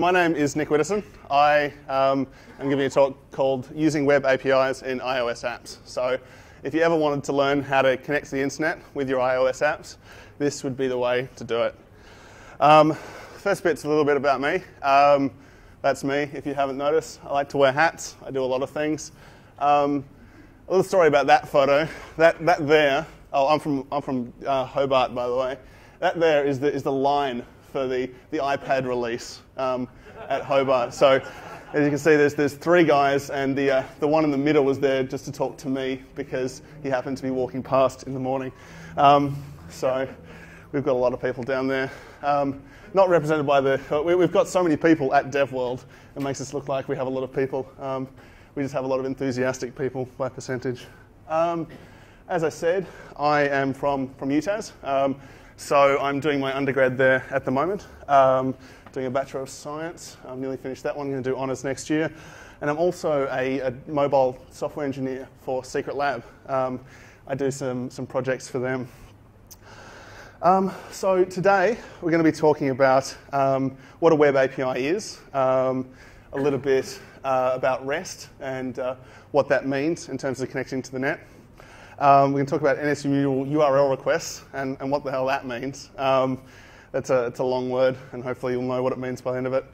My name is Nic Wittison. I um, am giving a talk called Using Web APIs in iOS Apps. So if you ever wanted to learn how to connect to the internet with your iOS apps, this would be the way to do it. Um, first bit's a little bit about me. Um, that's me, if you haven't noticed. I like to wear hats. I do a lot of things. Um, a little story about that photo. That, that there, oh, I'm from, I'm from uh, Hobart, by the way. That there is the, is the line for the, the iPad release um, at Hobart. So as you can see, there's, there's three guys, and the, uh, the one in the middle was there just to talk to me because he happened to be walking past in the morning. Um, so we've got a lot of people down there. Um, not represented by the, we, have got so many people at DevWorld, it makes us look like we have a lot of people. Um, we just have a lot of enthusiastic people by percentage. Um, as I said, I am from, from UTAS. Um, so I'm doing my undergrad there at the moment, um, doing a Bachelor of Science. I've nearly finished that one, I'm going to do honours next year. And I'm also a, a mobile software engineer for Secretlab. Um, I do some, some projects for them. Um, so today we're going to be talking about um, what a web API is, um, a little bit uh, about REST and uh, what that means in terms of connecting to the net. Um, we can talk about NSU URL requests and, and what the hell that means. Um, it's, a, it's a long word, and hopefully you'll know what it means by the end of it.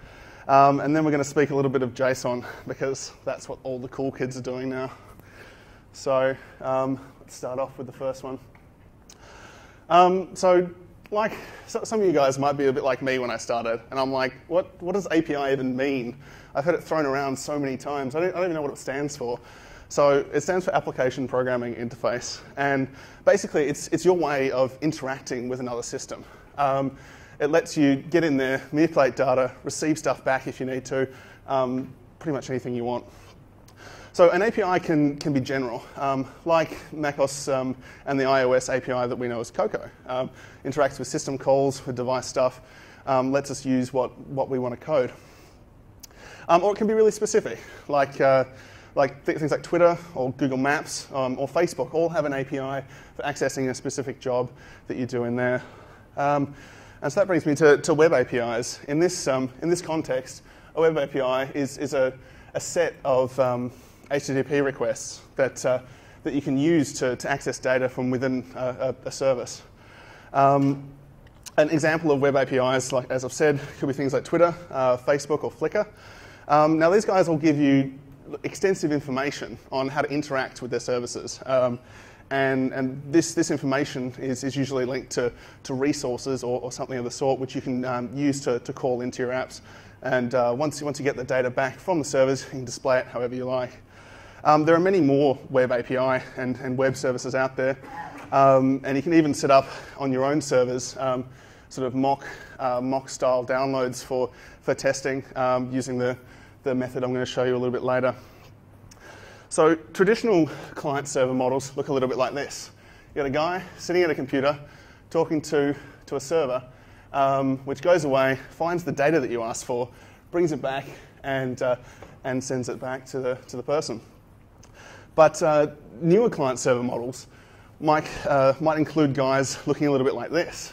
Um, and then we're going to speak a little bit of JSON because that's what all the cool kids are doing now. So um, let's start off with the first one. Um, so, like some of you guys might be a bit like me when I started, and I'm like, what, what does API even mean? I've heard it thrown around so many times. I don't, I don't even know what it stands for. So it stands for Application Programming Interface. And basically, it's, it's your way of interacting with another system. Um, it lets you get in there, manipulate data, receive stuff back if you need to, um, pretty much anything you want. So an API can, can be general, um, like macOS um, and the iOS API that we know as Cocoa. Um, interacts with system calls, with device stuff, um, lets us use what, what we want to code. or it can be really specific, like uh, like th things like Twitter or Google Maps um, or Facebook all have an API for accessing a specific job that you do in there. Um, and so that brings me to, to web APIs. In this, um, in this context, a web API is, is a, a set of HTTP um, requests that, uh, that you can use to, to access data from within a, a, a service. Um, an example of web APIs, like, as I've said, could be things like Twitter, uh, Facebook, or Flickr. Um, now, these guys will give you extensive information on how to interact with their services. Um, and, and this, this information is, is usually linked to, to resources or, or something of the sort which you can um, use to, to call into your apps. And uh, once, once you get the data back from the servers, you can display it however you like. Um, there are many more web API and, and web services out there. Um, and you can even set up on your own servers um, sort of mock, uh, mock style downloads for, for testing um, using the, the method I'm going to show you a little bit later. So traditional client-server models look a little bit like this. You've got a guy sitting at a computer talking to, to a server, um, which goes away, finds the data that you asked for, brings it back, and, uh, and sends it back to the, to the person. But uh, newer client-server models might, uh, might include guys looking a little bit like this.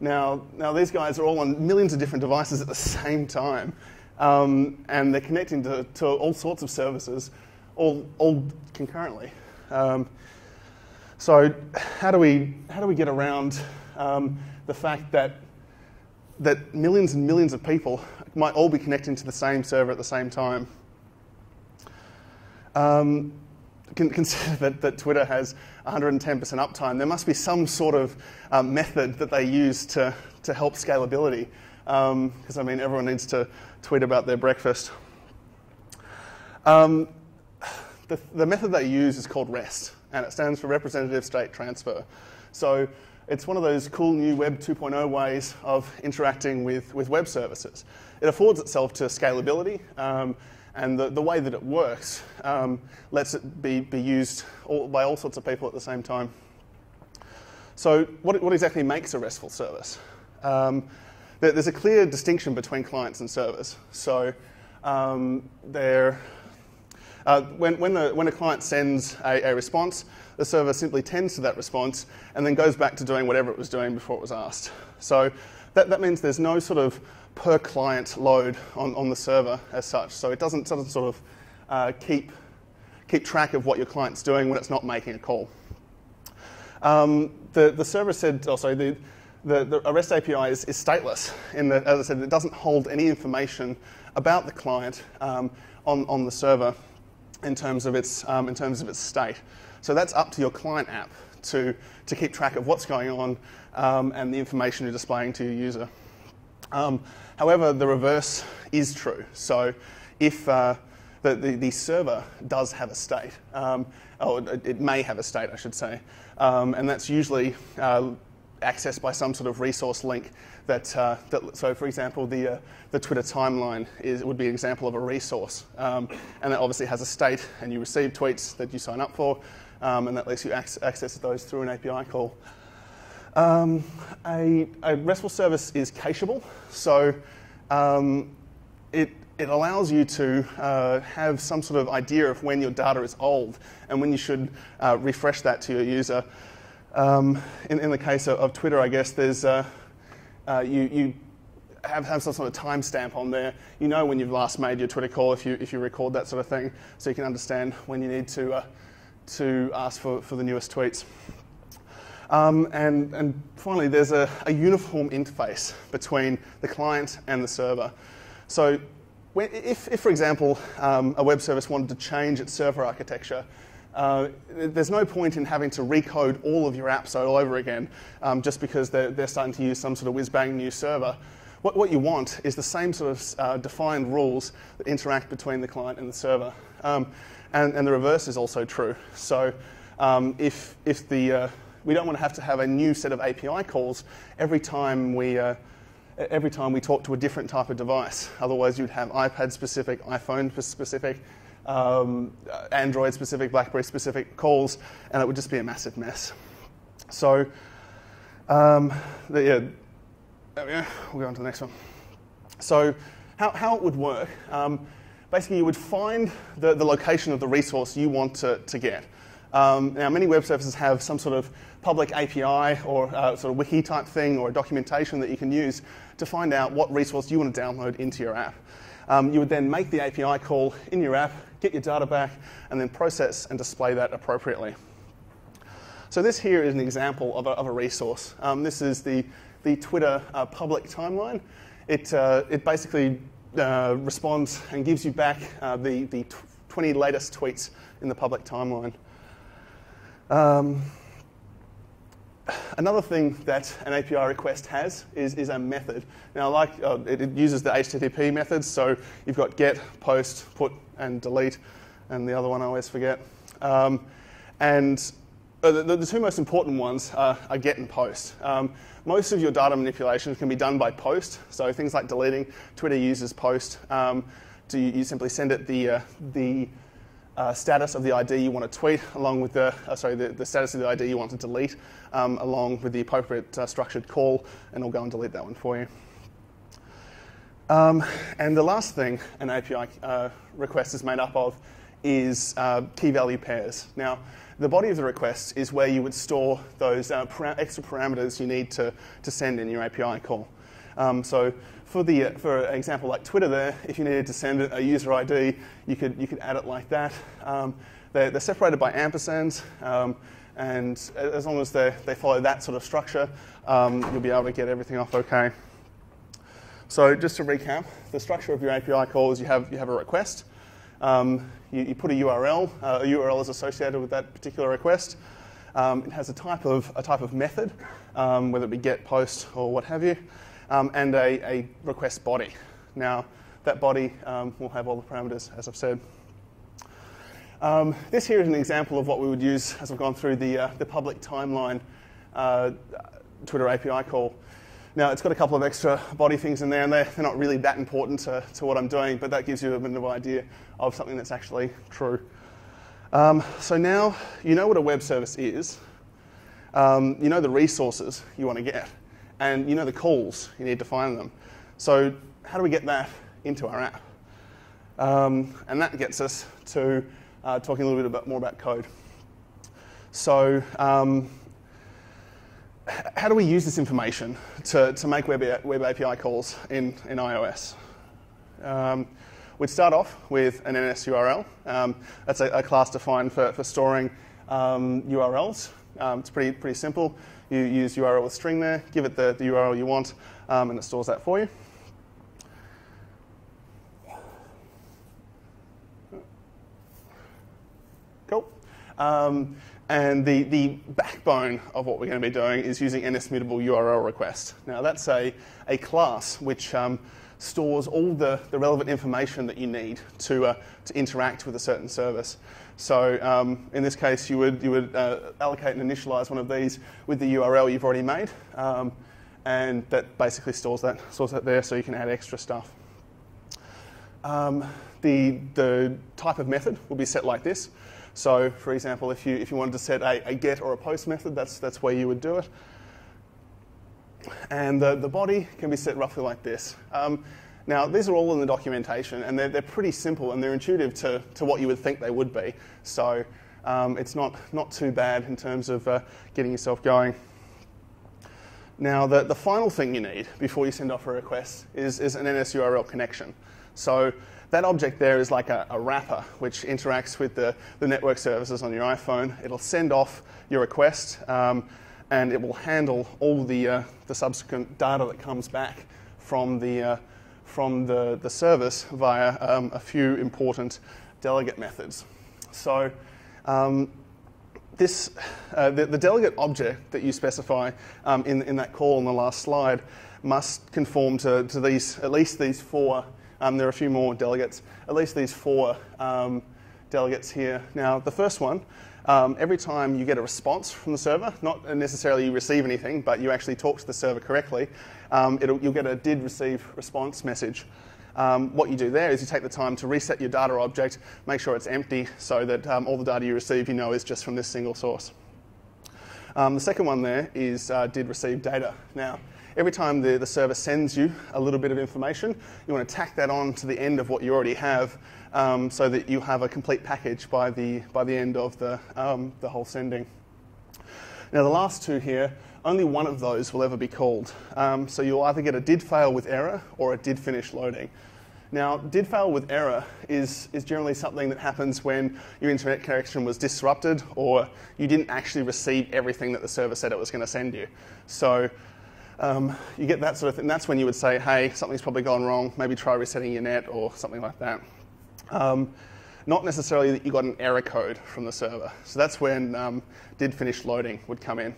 Now, now, these guys are all on millions of different devices at the same time, um, and they're connecting to, to, all sorts of services, all, all concurrently. Um, so how do we, how do we get around um, the fact that, that millions and millions of people might all be connecting to the same server at the same time? Um, consider that, that, Twitter has 110% uptime. There must be some sort of um, method that they use to, to help scalability because um, I mean everyone needs to tweet about their breakfast. Um, the, the, method they use is called REST, and it stands for Representative State Transfer. So it's one of those cool new Web 2.0 ways of interacting with, with web services. It affords itself to scalability, um, and the, the way that it works um, lets it be, be used all, by all sorts of people at the same time. So what, what exactly makes a RESTful service? Um, there's a clear distinction between clients and servers. So um, uh, when, when, the, when, a client sends a, a, response, the server simply tends to that response and then goes back to doing whatever it was doing before it was asked. So that, that means there's no sort of per client load on, on the server as such. So it doesn't, doesn't sort of uh, keep, keep track of what your client's doing when it's not making a call. Um, the, the server said, oh, the, the, the REST API is, is, stateless in that, as I said, it doesn't hold any information about the client um, on, on the server in terms of its, um, in terms of its state. So that's up to your client app to, to keep track of what's going on um, and the information you're displaying to your user. Um, however, the reverse is true. So if uh, the, the, the, server does have a state, um, or it may have a state, I should say, um, and that's usually uh, accessed by some sort of resource link that, uh, that so for example, the, uh, the Twitter timeline is, would be an example of a resource. Um, and that obviously has a state, and you receive tweets that you sign up for, um, and that lets you ac- access those through an API call. Um, a, a, RESTful service is cacheable, so um, it, it allows you to uh, have some sort of idea of when your data is old and when you should uh, refresh that to your user. Um, in, in, the case of, of, Twitter, I guess there's uh, uh you, you have, have some sort of timestamp on there. You know when you've last made your Twitter call if you, if you record that sort of thing, so you can understand when you need to, uh, to ask for, for the newest tweets. Um, and, and, finally, there's a, a, uniform interface between the client and the server. So if, if, for example, um, a web service wanted to change its server architecture, uh, there's no point in having to recode all of your apps all over again um, just because they're, they're, starting to use some sort of whiz-bang new server. What, what, you want is the same sort of uh, defined rules that interact between the client and the server. Um, and, and, the reverse is also true. So um, if, if the uh, we don't want to have to have a new set of API calls every time we, uh, every time we talk to a different type of device. Otherwise, you'd have iPad specific, iPhone specific, um, Android specific, BlackBerry specific calls, and it would just be a massive mess. So, um, the, yeah, there we go. We'll go on to the next one. So, how, how it would work um, basically, you would find the, the location of the resource you want to, to get. Um, now, many web services have some sort of public API or uh, sort of wiki type thing or documentation that you can use to find out what resource you want to download into your app. Um, you would then make the API call in your app, get your data back, and then process and display that appropriately. So this here is an example of a, of a resource. Um, this is the, the Twitter uh, public timeline. It, uh, it basically uh, responds and gives you back uh, the, the 20 latest tweets in the public timeline. Um, another thing that an API request has is, is a method. Now, like uh, it, it, uses the HTTP methods, so you've got get, post, put, and delete, and the other one I always forget. Um, and uh, the, the, two most important ones are, are get and post. Um, most of your data manipulation can be done by post, so things like deleting. Twitter uses post. Um, to, you simply send it the, uh, the uh, status of the ID you want to tweet, along with the, uh, sorry, the, the, status of the ID you want to delete, um, along with the appropriate uh, structured call, and I'll go and delete that one for you. Um, and the last thing an API uh, request is made up of is uh, key value pairs. Now, the body of the request is where you would store those uh, extra parameters you need to, to send in your API call. Um, so for the for example like Twitter, there, if you needed to send a user ID, you could you could add it like that. Um, they're, they're, separated by ampersands, um, and as long as they they follow that sort of structure, um, you'll be able to get everything off okay. So just to recap, the structure of your API call is you have you have a request. Um, you, you, put a URL. Uh, a URL is associated with that particular request. Um, it has a type of a type of method, um, whether it be get, post, or what have you um, and a, a, request body. Now, that body um, will have all the parameters, as I've said. Um, this here is an example of what we would use as I've gone through the, uh, the public timeline uh, Twitter API call. Now, it's got a couple of extra body things in there, and they're, they're not really that important to, to what I'm doing, but that gives you a bit of an idea of something that's actually true. Um, so now you know what a web service is. Um, you know the resources you want to get and you know the calls, you need to find them. So how do we get that into our app? Um, and that gets us to uh, talking a little bit about, more about code. So um, how do we use this information to, to make web, web API calls in, in iOS? Um, we'd start off with an NS URL. Um, that's a, a, class defined for, for storing um, URLs. Um, it's pretty, pretty simple. You use URL with string there, give it the, the URL you want, um, and it stores that for you. Cool. Um, and the, the backbone of what we're going to be doing is using NSMutable URL request. Now, that's a, a class which um, stores all the, the relevant information that you need to, uh, to interact with a certain service. So um, in this case, you would, you would uh, allocate and initialize one of these with the URL you've already made, um, and that basically stores that, stores that there so you can add extra stuff. Um, the, the type of method will be set like this. So, for example, if you, if you wanted to set a, a get or a post method, that's, that's where you would do it. And the, the body can be set roughly like this. Um, now, these are all in the documentation, and they're, they're pretty simple and they're intuitive to, to what you would think they would be. So, um, it's not, not too bad in terms of uh, getting yourself going. Now, the, the final thing you need before you send off a request is, is an NSURL connection. So, that object there is like a, a, wrapper which interacts with the, the network services on your iPhone. It'll send off your request um, and it will handle all the, uh, the subsequent data that comes back from the, uh, from the, the service via um, a few important delegate methods. So um, this, uh, the, the, delegate object that you specify um, in, in that call on the last slide must conform to, to these, at least these four um, there are a few more delegates, at least these four um, delegates here. Now, the first one, um, every time you get a response from the server, not necessarily you receive anything, but you actually talk to the server correctly, um, you'll get a did receive response message. Um, what you do there is you take the time to reset your data object, make sure it's empty so that um, all the data you receive you know is just from this single source. the second one there is uh, did receive data. Now, every time the, the server sends you a little bit of information, you want to tack that on to the end of what you already have um, so that you have a complete package by the, by the end of the, um, the whole sending. Now, the last two here, only one of those will ever be called. Um, so you'll either get a did fail with error or a did finish loading. Now, did fail with error is, is generally something that happens when your internet connection was disrupted or you didn't actually receive everything that the server said it was going to send you. So um, you get that sort of thing. That's when you would say, hey, something's probably gone wrong. Maybe try resetting your net or something like that. Um, not necessarily that you got an error code from the server. So that's when um, did finish loading would come in.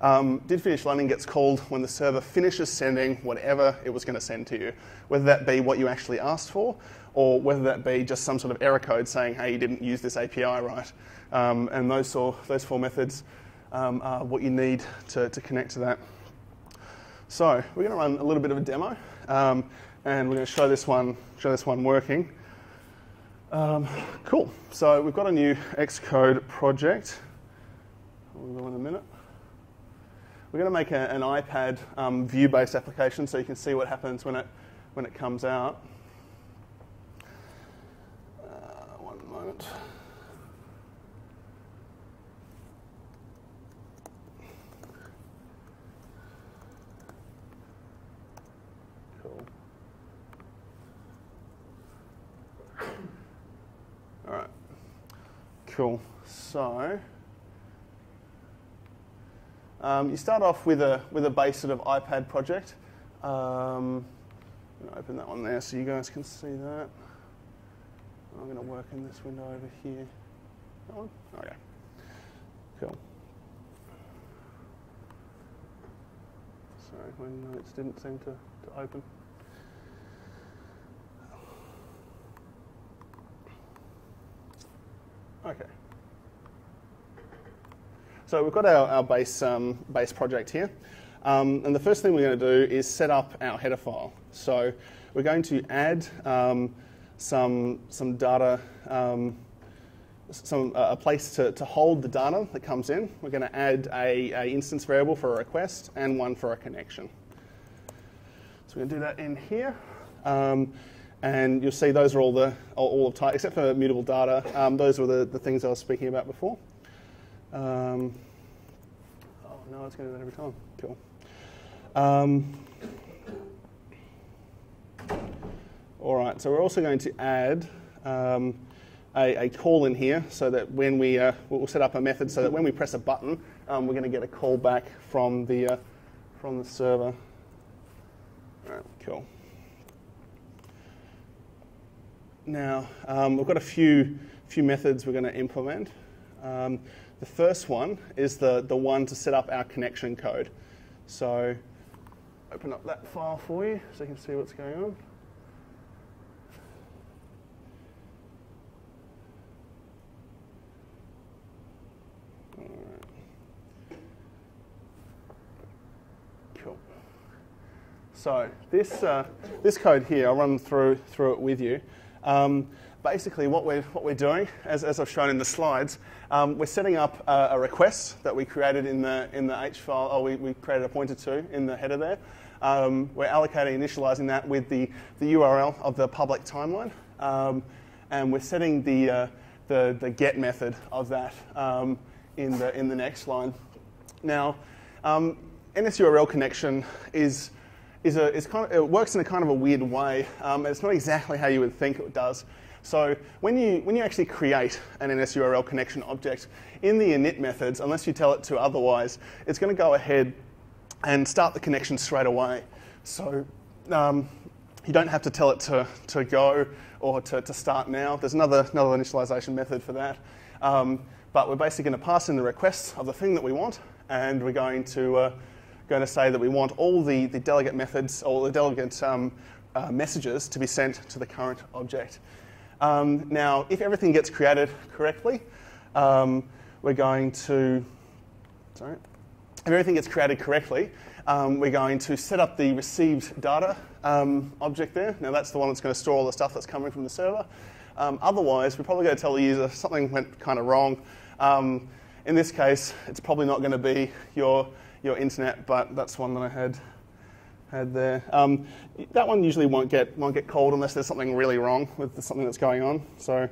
Um, did finish loading gets called when the server finishes sending whatever it was going to send to you, whether that be what you actually asked for or whether that be just some sort of error code saying, hey, you didn't use this API right. Um, and those, those four methods um, are what you need to, to connect to that. So we're going to run a little bit of a demo, um, and we're going to show this one, show this one working. Um, cool. So we've got a new Xcode project. We will go in a minute. We're going to make a, an iPad um, view-based application so you can see what happens when it when it comes out. Uh, one moment. Cool. So um, you start off with a with a base sort of iPad project. Um, I'm going to open that one there so you guys can see that. I'm going to work in this window over here. That one? Okay. Cool. Sorry, my notes didn't seem to, to open. Okay. So we've got our, our base, um, base project here. Um, and the first thing we're going to do is set up our header file. So we're going to add um, some, some data, um, some, uh, a place to, to hold the data that comes in. We're going to add a, instance variable for a request and one for a connection. So we're going to do that in here. Um, and you'll see those are all the all of type, except for mutable data. Um, those were the, the things I was speaking about before. Um, oh no, it's going to do that every time. Cool. Um, all right, so we're also going to add um, a, a, call in here so that when we, uh, we'll set up a method so that when we press a button, um, we're going to get a call back from the, uh, from the server. All right, cool. Now, um, we've got a few, few methods we're going to implement. Um, the first one is the, the one to set up our connection code. So open up that file for you so you can see what's going on. Cool. So this, uh, this code here, I'll run through, through it with you. Um, basically what we're, what we're doing, as, as I've shown in the slides, um, we're setting up a, a, request that we created in the, in the H file, or we, we created a pointer to in the header there. Um, we're allocating, initializing that with the, the URL of the public timeline. Um, and we're setting the, uh, the, the, get method of that um, in, the, in the next line. Now, um, NSURL connection is, is, a, kind of, it works in a kind of a weird way. Um, it's not exactly how you would think it does. So when you, when you actually create an NSURL connection object in the init methods, unless you tell it to otherwise, it's going to go ahead and start the connection straight away. So um, you don't have to tell it to, to go or to, to start now. There's another, another initialization method for that. Um, but we're basically going to pass in the requests of the thing that we want, and we're going to, uh, going to say that we want all the, the delegate methods, all the delegate um, uh, messages to be sent to the current object. Um, now, if everything gets created correctly, um, we're going to, sorry, if everything gets created correctly, um, we're going to set up the received data um, object there. Now, that's the one that's going to store all the stuff that's coming from the server. Um, otherwise, we're probably going to tell the user something went kind of wrong. In this case, it's probably not going to be your, your internet, but that's one that I had had there. Um, that one usually won't get won't get called unless there's something really wrong with something that's going on. So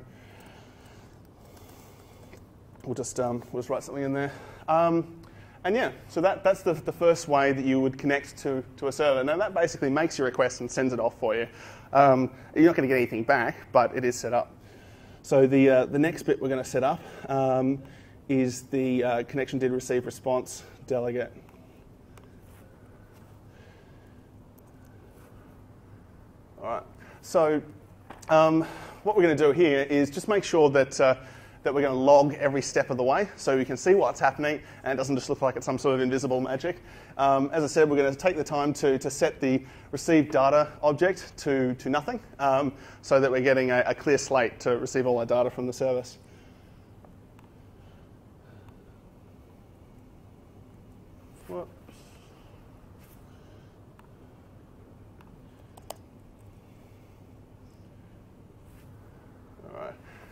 we'll just um, we'll just write something in there. Um, and yeah, so that, that's the, the first way that you would connect to, to a server. Now that basically makes your request and sends it off for you. Um, you're not going to get anything back, but it is set up. So the, uh, the next bit we're going to set up um, is the uh, connection did receive response delegate. All right. So um, what we're going to do here is just make sure that, uh, that we're going to log every step of the way so we can see what's happening and it doesn't just look like it's some sort of invisible magic. Um, as I said, we're going to take the time to, to set the received data object to, to nothing um, so that we're getting a, a clear slate to receive all our data from the service. Whoops.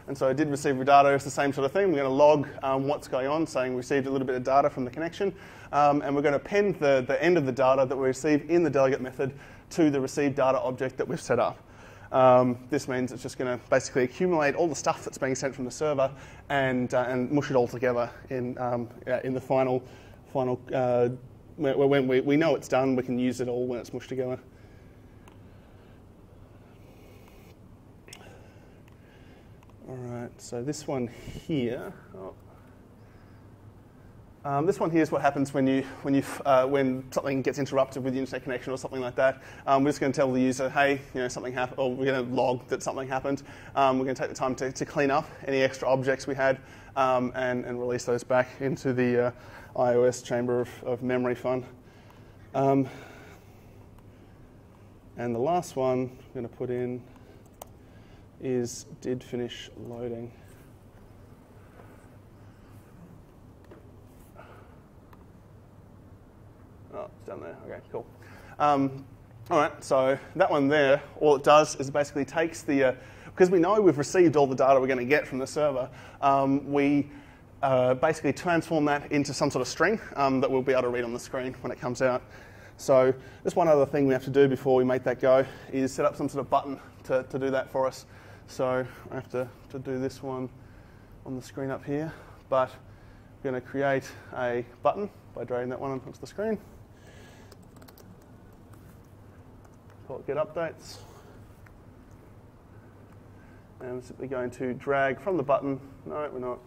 And so I did receive data. It's the same sort of thing. We're going to log um, what's going on, saying we received a little bit of data from the connection. Um, and we're going to append the, the end of the data that we receive in the delegate method to the received data object that we've set up. Um, this means it's just going to basically accumulate all the stuff that's being sent from the server and, uh, and mush it all together in, um, in the final, final uh, when we, we know it's done, we can use it all when it's mushed together. All right, so this one here. Oh. Um, this one here is what happens when, you, when, you, uh, when something gets interrupted with the internet connection or something like that. Um, we're just going to tell the user, hey, you know, something happened, or we're going to log that something happened. Um, we're going to take the time to, to clean up any extra objects we had um, and, and release those back into the uh, iOS chamber of, of memory fun. Um, and the last one I'm going to put in is did finish loading. Oh, it's down there. Okay, cool. Um, all right, so that one there, all it does is basically takes the, uh, because we know we've received all the data we're going to get from the server, um, we uh, basically transform that into some sort of string um, that we'll be able to read on the screen when it comes out. So just one other thing we have to do before we make that go is set up some sort of button to, to do that for us. So I have to, to do this one on the screen up here, but I'm going to create a button by dragging that one onto the screen. Call it get updates. And we're simply going to drag from the button. No, we're not.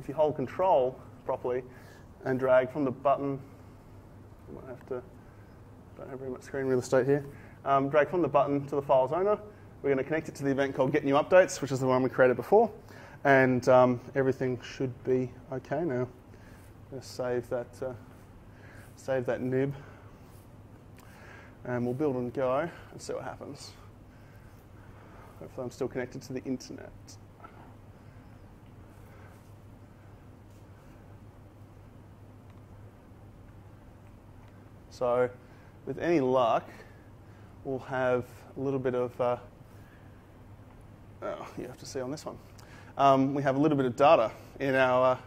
If you hold control properly and drag from the button, you might have to, don't have very much screen real estate here. Um, drag from the button to the file's owner. We're going to connect it to the event called Get New Updates, which is the one we created before. And um, everything should be okay now. I'm going to save that, uh, save that nib. And we'll build and go and see what happens. Hopefully I'm still connected to the internet. So with any luck, we'll have a little bit of, uh, oh, you have to see on this one. Um, we have a little bit of data in our, uh,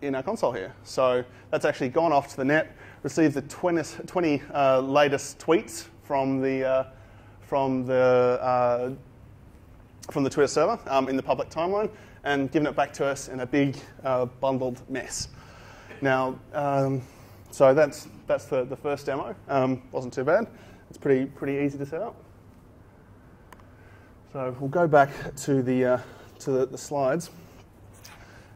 in our console here. So that's actually gone off to the net, received the 20, 20 uh, latest tweets from the, uh, from the, uh, from the Twitter server um, in the public timeline and given it back to us in a big uh, bundled mess. Now, um, so that's, that's the, the first demo. Um, wasn't too bad. It's pretty, pretty easy to set up. So we'll go back to the, uh, to the, the, slides.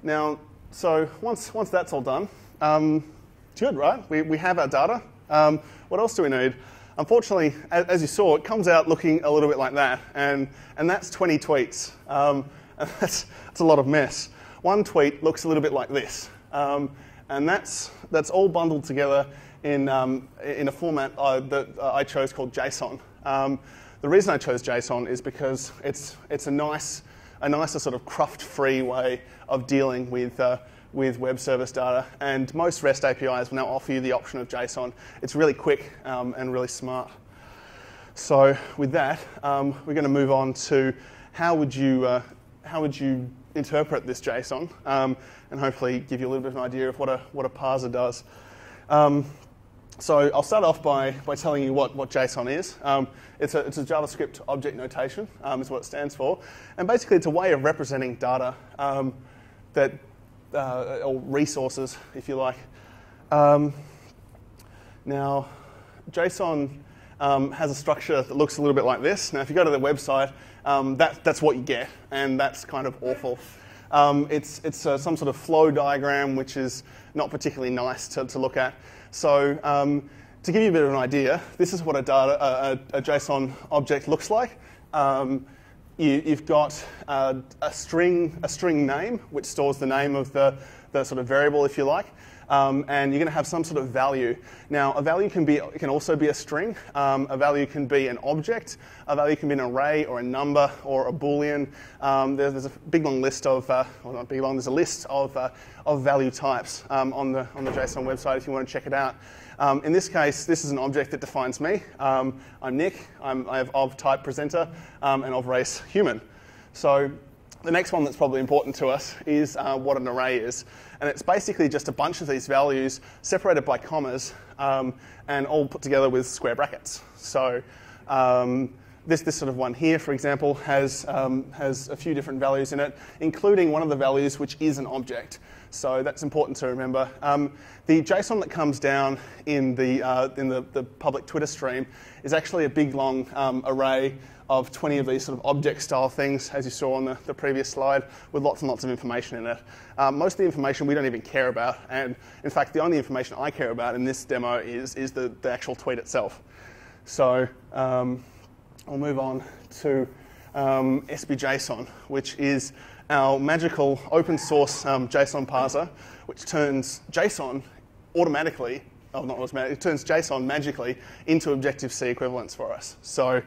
Now, so once, once that's all done, um, it's good, right? We, we have our data. Um, what else do we need? Unfortunately, as, you saw, it comes out looking a little bit like that, and, and that's 20 tweets. Um, and that's, that's a lot of mess. One tweet looks a little bit like this. Um, and that's, that's all bundled together in, um, in a format uh, that I chose called JSON. Um, the reason I chose JSON is because it's, it's a, nice, a nicer sort of cruft-free way of dealing with, uh, with web service data. And most REST APIs will now offer you the option of JSON. It's really quick um, and really smart. So with that, um, we're going to move on to how would you, uh, how would you interpret this JSON um, and hopefully give you a little bit of an idea of what a, what a parser does. Um, so I'll start off by, by telling you what, what JSON is. Um, it's, a, it's a JavaScript object notation, um, is what it stands for. And basically, it's a way of representing data um, that, uh, or resources, if you like. Um, now, JSON um, has a structure that looks a little bit like this. Now, if you go to the website, um, that, that's what you get, and that's kind of awful. Um, it's it's uh, some sort of flow diagram, which is not particularly nice to, to look at. So um, to give you a bit of an idea, this is what a, data, a, a JSON object looks like. Um, you, have got uh, a, string, a string name, which stores the name of the, the sort of variable, if you like um, and you're going to have some sort of value. Now, a value can, be, can also be a string. Um, a value can be an object. A value can be an array or a number or a boolean. Um, there's, there's, a big long list of, uh, well, not big long, there's a list of, uh, of value types um, on, the, on the JSON website if you want to check it out. Um, in this case, this is an object that defines me. Um, I'm Nic. I'm, I have of type presenter and of race human. So the next one that's probably important to us is uh, what an array is. And it's basically just a bunch of these values separated by commas um, and all put together with square brackets. So um, this, this sort of one here, for example, has, um, has a few different values in it, including one of the values which is an object. So that's important to remember. Um, the JSON that comes down in the, uh, in the, the, public Twitter stream is actually a big long um, array of 20 of these sort of object style things, as you saw on the, the previous slide, with lots and lots of information in it. Um, most of the information we don't even care about, and in fact, the only information I care about in this demo is, is the, the actual tweet itself. So um, I'll move on to um, SBJSON, which is our magical open source um, JSON parser, which turns JSON automatically, oh, not automatically, it turns JSON magically into Objective-C equivalents for us. So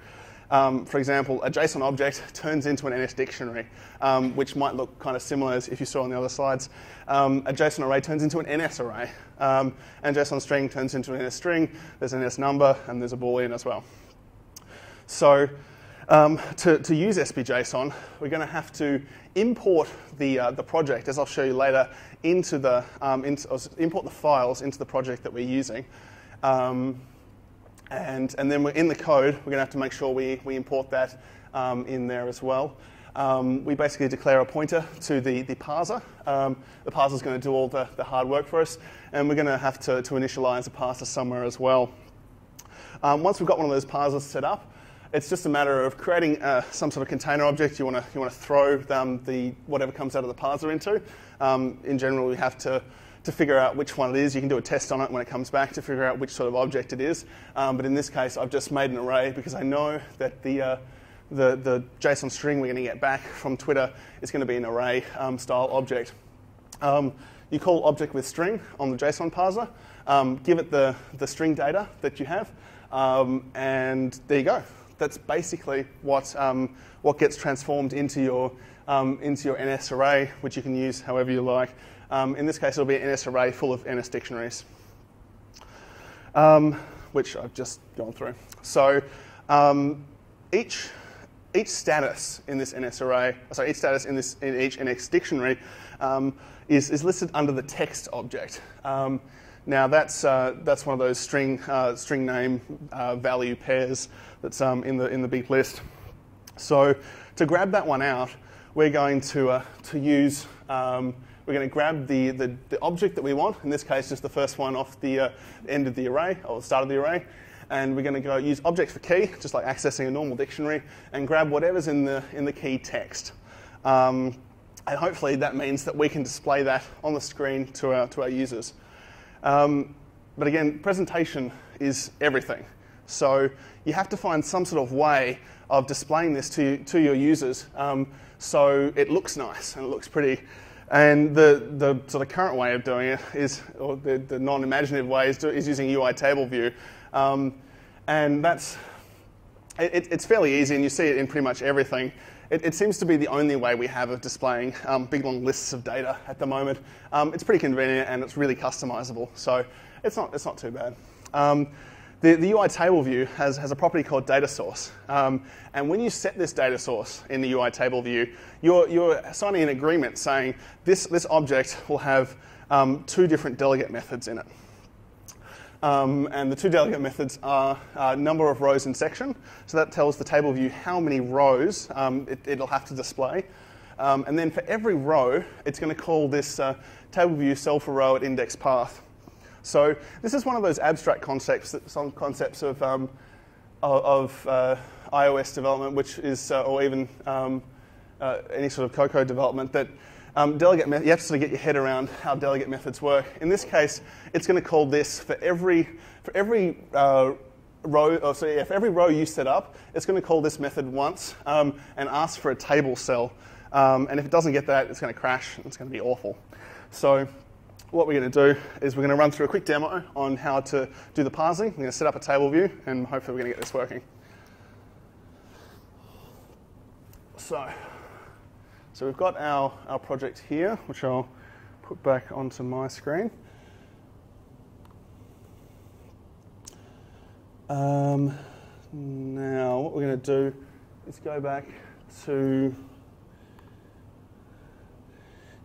um, for example, a JSON object turns into an NS dictionary, um, which might look kind of similar as if you saw on the other slides. Um, a JSON array turns into an NS array, um, and JSON string turns into an NS string. There's an NS number, and there's a boolean as well. So um, to, to, use SBJSON, we're going to have to import the, uh, the project, as I'll show you later, into the, um, import the files into the project that we're using. Um, and, and then in the code, we're going to have to make sure we, we import that um, in there as well. um, we basically declare a pointer to the, the parser. Um, the parser is going to do all the, the hard work for us, and we're going to have to, to initialize a parser somewhere as well. Once we've got one of those parsers set up, it's just a matter of creating uh, some sort of container object you want to you want to throw um, the whatever comes out of the parser into. Um, in general, we have to to figure out which one it is. You can do a test on it when it comes back to figure out which sort of object it is. Um, but in this case, I've just made an array because I know that the uh, the, the JSON string we're going to get back from Twitter is going to be an array um, style object. Um, you call object with string on the JSON parser, give it the, the string data that you have, um, and there you go. That's basically what, um, what gets transformed into your, um, into your NS array, which you can use however you like. in this case, it'll be an NS array full of NS dictionaries, which I've just gone through. So each each status in this NS array, sorry, each status in, this, in each NS dictionary um, is, is listed under the text object. Um, now that's, uh, that's one of those string, uh, string name uh, value pairs that's um, in, the, in the beep list. So to grab that one out, we're going to, uh, to use, um, we're going to grab the, the, the, object that we want, in this case just the first one off the uh, end of the array, or the start of the array, and we're going to go use object for key, just like accessing a normal dictionary, and grab whatever's in the, in the key text. Um, and hopefully that means that we can display that on the screen to our, to our users. Um, but again, presentation is everything. So you have to find some sort of way of displaying this to, to your users um, so it looks nice and it looks pretty. And the, the sort of current way of doing it is, or the, the non-imaginative way is, is using UI table view. Um, and that's, it, it's fairly easy, and you see it in pretty much everything. It, it seems to be the only way we have of displaying um, big long lists of data at the moment. Um, it's pretty convenient and it's really customizable, so it's not, it's not too bad. Um, the, the, UI table view has, has a property called data source. Um, and when you set this data source in the UI table view, you're, you're signing an agreement saying this, this object will have um, two different delegate methods in it. Um, and the two delegate methods are uh, number of rows in section. So that tells the table view how many rows um, it, will have to display. Um, and then for every row, it's going to call this uh, table view cell for row at index path. So this is one of those abstract concepts, some concepts of, um, of uh, iOS development, which is, uh, or even um, uh, any sort of Cocoa development that um, delegate you have to sort of get your head around how delegate methods work. In this case, it's going to call this for every, for every uh, row, or so yeah, for every row you set up, it's going to call this method once um, and ask for a table cell. Um, and if it doesn't get that, it's going to crash. It's going to be awful. So what we're going to do is we're going to run through a quick demo on how to do the parsing. We're going to set up a table view, and hopefully we're going to get this working. So so we've got our, our project here, which I'll put back onto my screen. Um, now, what we're going to do is go back to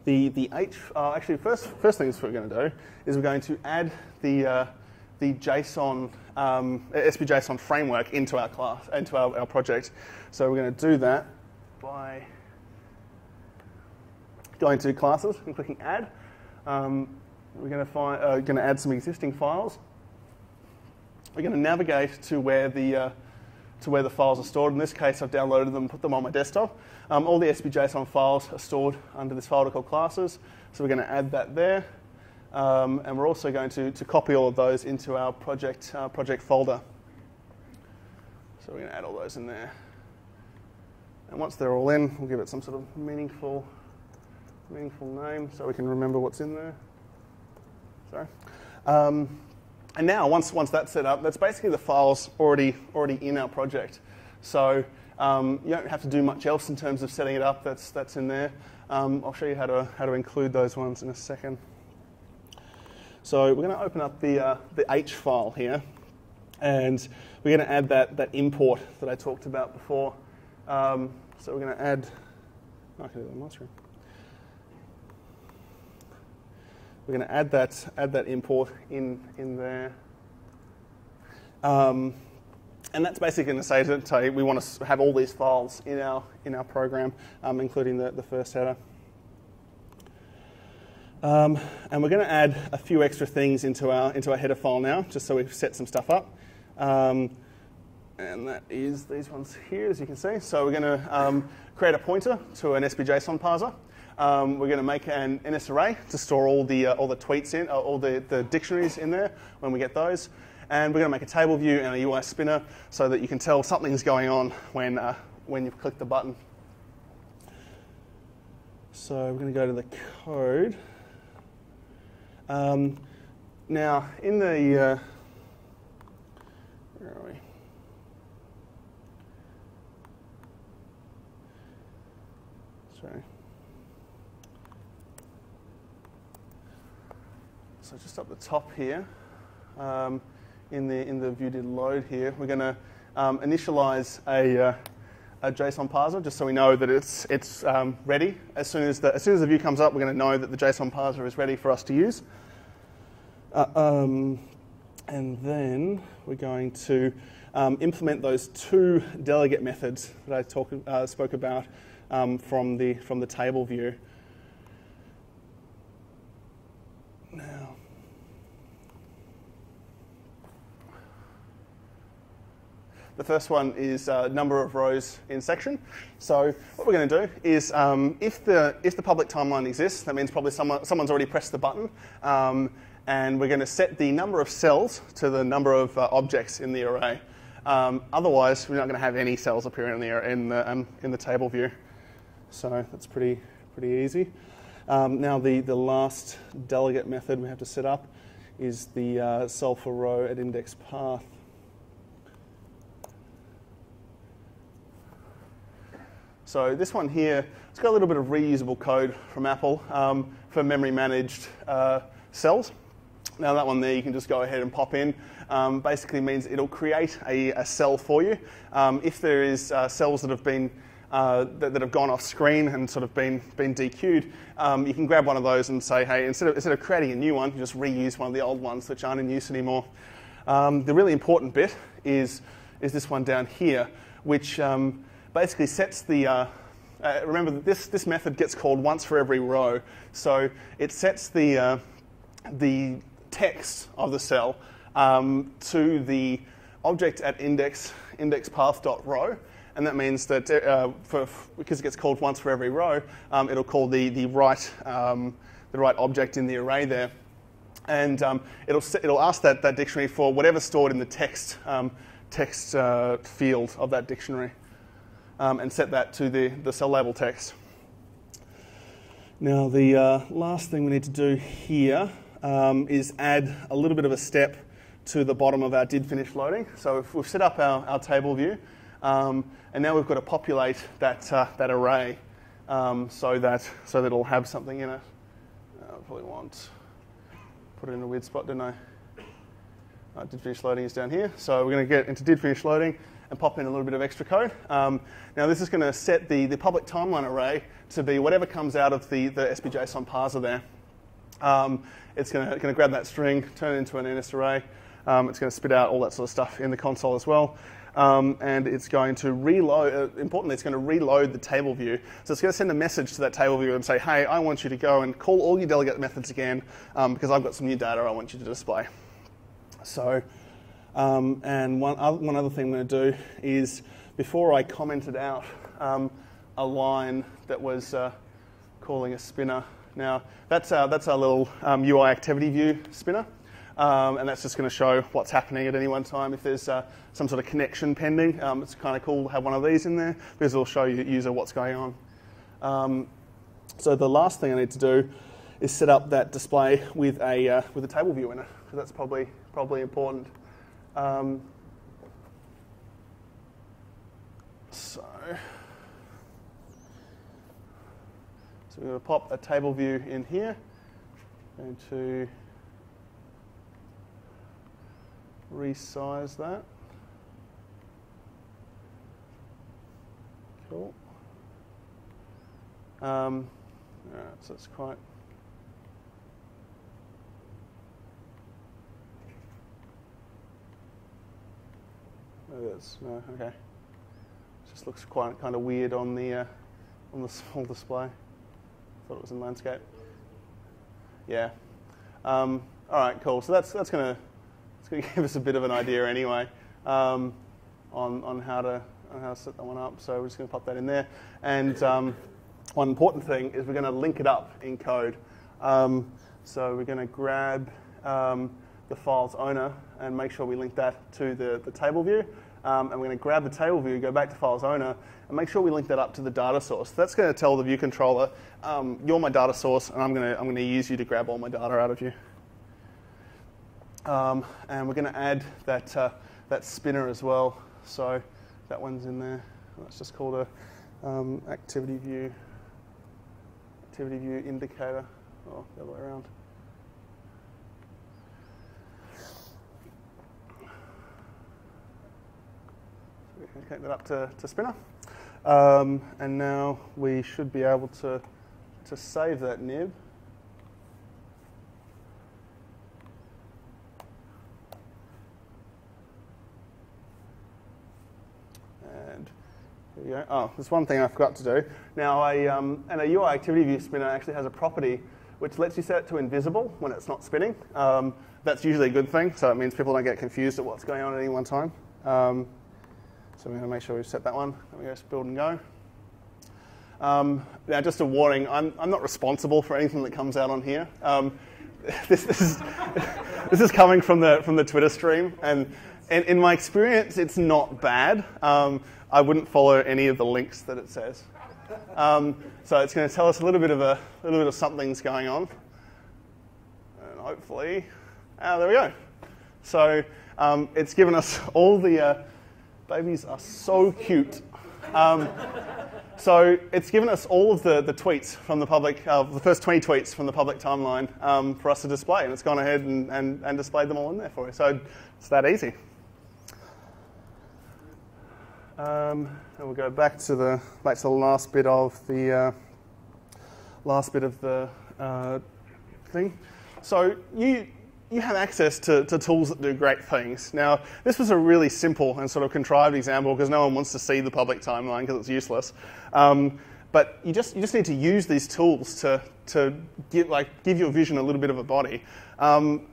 the, the H. Uh, actually, first, first thing we're going to do is we're going to add the, uh, the JSON, um, SBJSON framework into our class, into our, our project. So we're going to do that by going to classes and clicking add. Um, we're going to, find, uh, going to add some existing files. We're going to navigate to where the uh, to where the files are stored. In this case, I've downloaded them, put them on my desktop. Um, all the SBJSON files are stored under this folder called classes, so we're going to add that there. Um, and we're also going to, to copy all of those into our project, uh, project folder. So we're going to add all those in there. And once they're all in, we'll give it some sort of meaningful meaningful name so we can remember what's in there. Sorry. Um, and now, once, once that's set up, that's basically the files already, already in our project. So um, you don't have to do much else in terms of setting it up. That's, that's in there. Um, I'll show you how to, how to include those ones in a second. So we're going to open up the, uh, the H file here. And we're going to add that, that import that I talked about before. Um, so we're going to add, I can do that on my screen. We're going to add that, add that import in, in there. Um, and that's basically going to say say we want to have all these files in our in our program, um, including the, the first header. Um, and we're going to add a few extra things into our into our header file now, just so we've set some stuff up. Um, and that is these ones here, as you can see. So we're going to um, create a pointer to an SBJSON parser. Um, we're going to make an NS array to store all the uh, all the tweets in, uh, all the, the dictionaries in there when we get those. And we're going to make a table view and a UI spinner so that you can tell something's going on when, uh, when you've clicked the button. So we're going to go to the code. Um, now, in the, uh, where are we? Sorry. Just up the top here, um, in the in the view did load here, we're going to um, initialize a, uh, a JSON parser just so we know that it's it's um, ready. As soon as the as soon as the view comes up, we're going to know that the JSON parser is ready for us to use. Uh, um, and then we're going to um, implement those two delegate methods that I talk, uh, spoke about um, from the from the table view. Now. The first one is uh, number of rows in section. So what we're going to do is um, if, the, if the public timeline exists, that means probably someone, someone's already pressed the button. Um, and we're going to set the number of cells to the number of uh, objects in the array. Um, otherwise, we're not going to have any cells appearing in the, in the, um, in the table view. So that's pretty, pretty easy. Um, now the, the last delegate method we have to set up is the uh, cell for row at index path. So this one here, it's got a little bit of reusable code from Apple um, for memory managed uh, cells. Now that one there, you can just go ahead and pop in. Um, basically means it'll create a, a cell for you. Um, if there is uh, cells that have been uh, that, that, have gone off screen and sort of been, been DQ'd, um, you can grab one of those and say, hey, instead of, instead of creating a new one, you just reuse one of the old ones which aren't in use anymore. Um, the really important bit is, is this one down here, which um, basically sets the, uh, uh, remember this, this method gets called once for every row. So it sets the, uh, the text of the cell um, to the object at index, index path dot row. And that means that uh, for, because it gets called once for every row, um, it'll call the, the, right, um, the right object in the array there. And um, it'll, it'll ask that, that dictionary for whatever's stored in the text, um, text uh, field of that dictionary um, and set that to the, the cell label text. Now, the uh, last thing we need to do here um, is add a little bit of a step to the bottom of our did finish loading. So if we've set up our, our table view, um, and now we've got to populate that, uh, that array um, so, that, so that it'll have something in it. I probably want put it in a weird spot, didn't I? Uh, did finish loading is down here. So we're going to get into did finish loading and pop in a little bit of extra code. Um, now this is going to set the, the public timeline array to be whatever comes out of the, the SBJSON parser there. Um, it's going to grab that string, turn it into an NS array. Um, it's going to spit out all that sort of stuff in the console as well. Um, and it's going to reload, uh, importantly, it's going to reload the table view. So it's going to send a message to that table view and say, hey, I want you to go and call all your delegate methods again um, because I've got some new data I want you to display. So um, and one other, one other thing I'm going to do is before I commented out um, a line that was uh, calling a spinner. Now, that's our, that's our little um, UI activity view spinner. Um, and that's just going to show what's happening at any one time. If there's uh, some sort of connection pending, um, it's kind of cool to have one of these in there because it'll show you user what's going on. Um, so the last thing I need to do is set up that display with a, uh, with a table view in it because that's probably, probably important. Um, so, so we're going to pop a table view in here. Going to resize that. Cool. Um, all right, so it's quite Oh, that's, no, okay. Just looks quite kind of weird on the uh, on the small display. Thought it was in landscape. Yeah. Um, all right, cool. So that's that's gonna gonna give us a bit of an idea anyway um, on on how to on how to set that one up. So we're just gonna pop that in there. And um, one important thing is we're gonna link it up in code. Um, so we're gonna grab um, the file's owner and make sure we link that to the, the table view. Um, and we're going to grab the table view, go back to file's owner, and make sure we link that up to the data source. That's going to tell the view controller, um, you're my data source, and I'm going to I'm going to use you to grab all my data out of you. Um, and we're going to add that uh, that spinner as well. So that one's in there. That's just called a um, activity view activity view indicator. Oh, the other way around. Take that up to, to spinner. Um, and now we should be able to, to save that nib. And here we go. Oh, there's one thing I forgot to do. Now, a, um, and a UI activity view spinner actually has a property which lets you set it to invisible when it's not spinning. Um, that's usually a good thing, so it means people don't get confused at what's going on at any one time. So we're going to make sure we've set that one. Let me go build and go. Um, now, just a warning, I'm, I'm not responsible for anything that comes out on here. Um, this, this, is, this is coming from the, from the Twitter stream, and in, in my experience, it's not bad. Um, I wouldn't follow any of the links that it says. Um, so it's going to tell us a little bit of a little bit of something's going on, and hopefully, ah, there we go. So um, it's given us all the uh, Babies are so cute. Um, so it's given us all of the, the tweets from the public, uh, the first 20 tweets from the public timeline um, for us to display, and it's gone ahead and, and, and displayed them all in there for you. So it's that easy. Um, and we'll go back to the back to the last bit of the uh, last bit of the uh, thing. So you you have access to, to tools that do great things. Now, this was a really simple and sort of contrived example because no one wants to see the public timeline because it's useless. Um, but you just, you just need to use these tools to, to give, like, give your vision a little bit of a body. Um,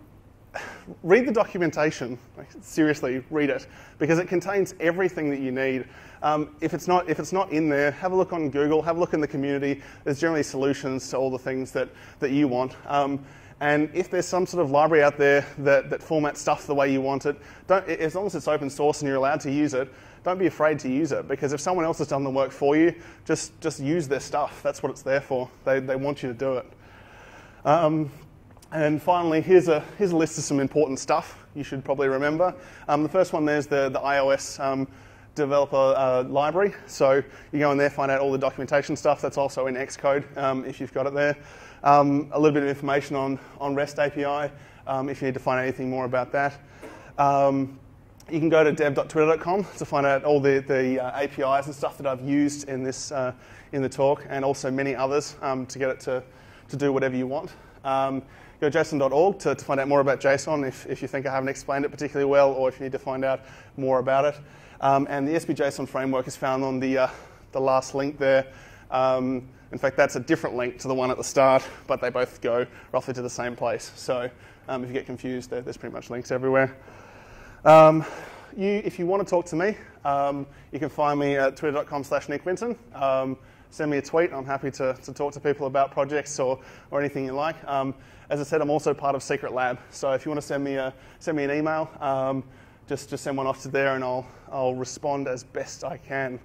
read the documentation. Seriously, read it because it contains everything that you need. Um, if, it's not, if it's not in there, have a look on Google, have a look in the community. There's generally solutions to all the things that, that you want. Um, and if there's some sort of library out there that, that formats stuff the way you want it, don't, as long as it's open source and you're allowed to use it, don't be afraid to use it because if someone else has done the work for you, just, just use their stuff. That's what it's there for. They, they want you to do it. Um, and finally, here's a, here's a list of some important stuff you should probably remember. Um, the first one there's the, the iOS um, developer uh, library. So you go in there, find out all the documentation stuff. That's also in Xcode um, if you've got it there. Um, a little bit of information on, on REST API um, if you need to find anything more about that. Um, you can go to dev.twitter.com to find out all the, the uh, APIs and stuff that I've used in, this, uh, in the talk, and also many others um, to get it to, to do whatever you want. Um, go to json.org to, to find out more about JSON if, if you think I haven't explained it particularly well, or if you need to find out more about it. Um, and the SB-JSON framework is found on the, uh, the last link there. Um, in fact, that's a different link to the one at the start, but they both go roughly to the same place. So um, if you get confused, there's pretty much links everywhere. Um, you, if you want to talk to me, um, you can find me at twitter.com slash. Um, send me a tweet. I'm happy to, to talk to people about projects or, or anything you like. Um, as I said, I'm also part of Secret Lab. So if you want to send me, a, send me an email, um, just, just send one off to there and I'll, I'll respond as best I can.